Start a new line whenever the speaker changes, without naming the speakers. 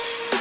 Podcast.